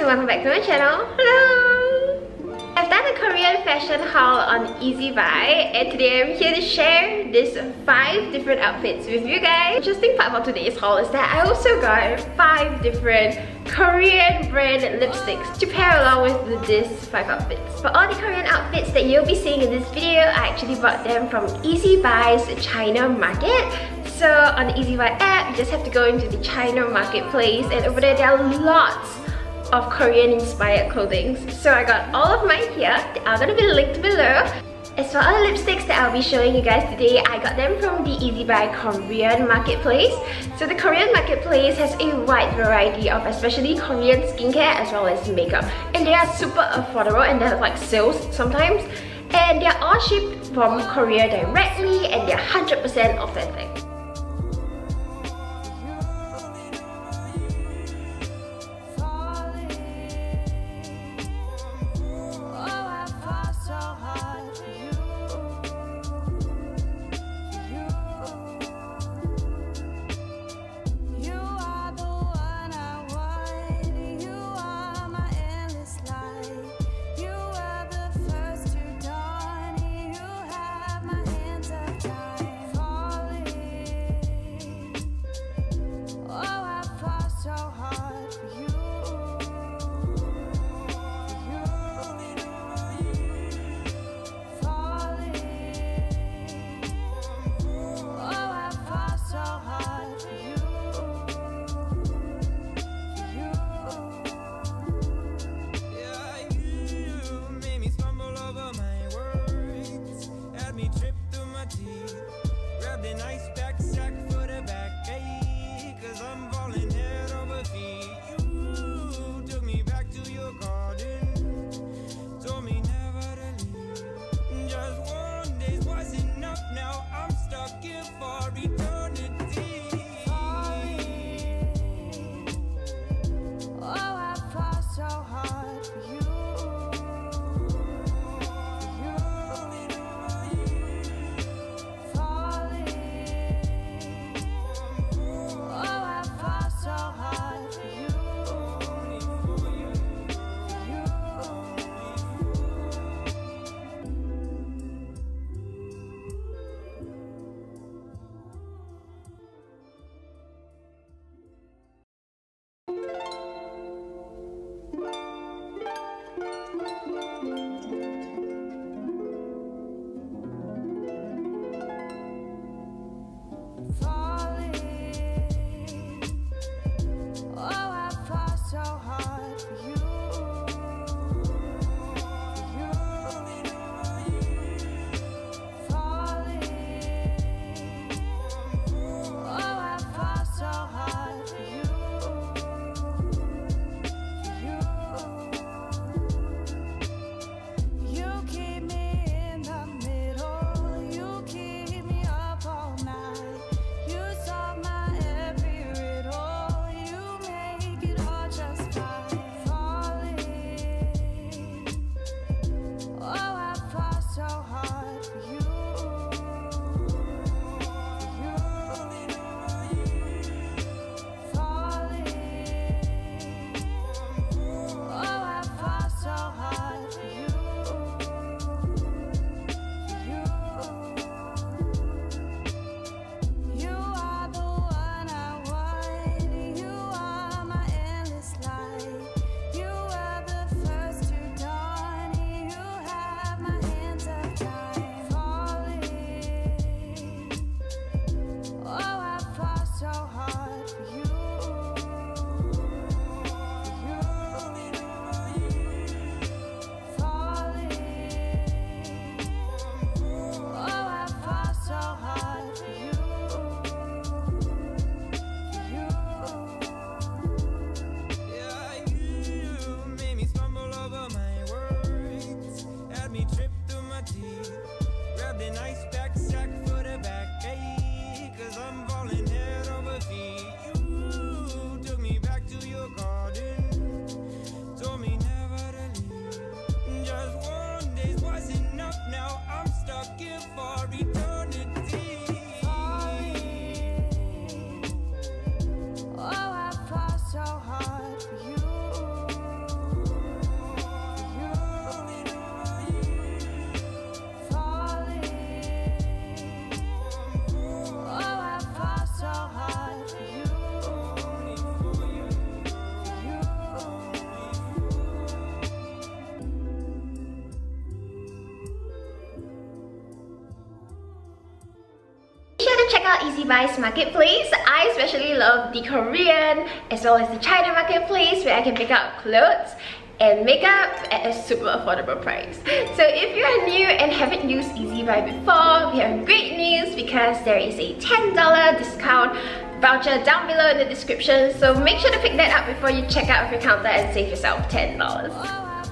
and welcome back to my channel. Hello! I've done a Korean fashion haul on Ezbuy and today I'm here to share these 5 different outfits with you guys. Interesting part about today's haul is that I also got 5 different Korean brand lipsticks to pair along with these 5 outfits. For all the Korean outfits that you'll be seeing in this video, I actually bought them from Ezbuy's China Market. So on the Ezbuy app, you just have to go into the China Marketplace and over there, there are lots of Korean inspired clothing. So I got all of mine here. They are gonna be linked below. As for other lipsticks that I'll be showing you guys today, I got them from the Ezbuy Korean marketplace. So the Korean marketplace has a wide variety of especially Korean skincare as well as makeup. And they are super affordable and they have like sales sometimes. And they're all shipped from Korea directly and they're 100% authentic. an ice sack for the back, hey, cause I'm falling head over feet. You took me back to your garden, told me never to leave. Just one day was enough, now I'm stuck here for eternity. Oh, I fought so hard. Check out Ezbuy's marketplace. I especially love the Korean as well as the China marketplace where I can pick up clothes and makeup at a super affordable price. So if you are new and haven't used Ezbuy before, we have great news because there is a $10 discount voucher down below in the description. So make sure to pick that up before you check out of your counter and save yourself $10.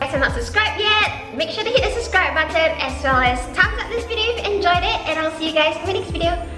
If you're not subscribed yet, make sure to hit the subscribe button as well as thumbs up this video if you enjoyed it and I'll see you guys in my next video.